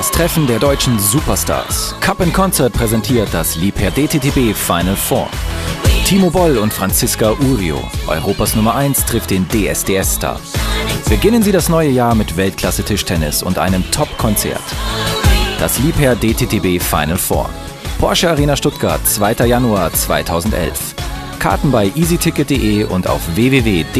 Das Treffen der deutschen Superstars. Cup in Concert präsentiert das Liebherr DTTB Final Four. Timo Boll und Franziska Urio, Europas Nummer 1, trifft den DSDS-Star. Beginnen Sie das neue Jahr mit Weltklasse-Tischtennis und einem Top-Konzert. Das Liebherr DTTB Final Four. Porsche Arena Stuttgart, 2. Januar 2011. Karten bei easyticket.de und auf www.dttl.tv.